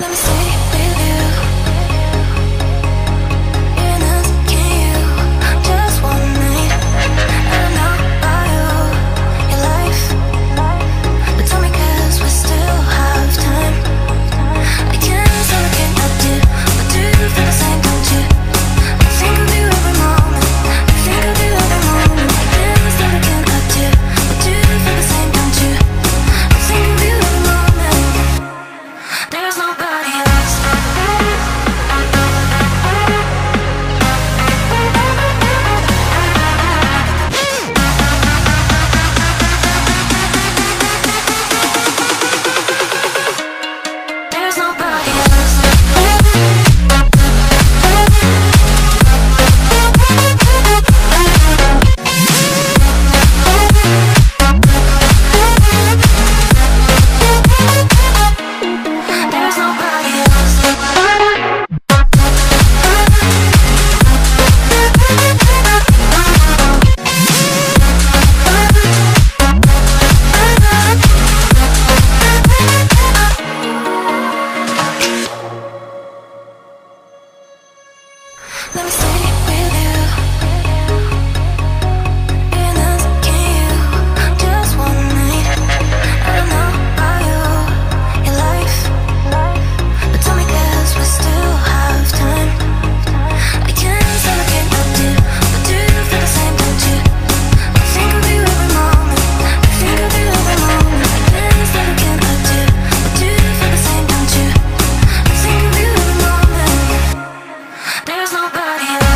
Let me see nobody else.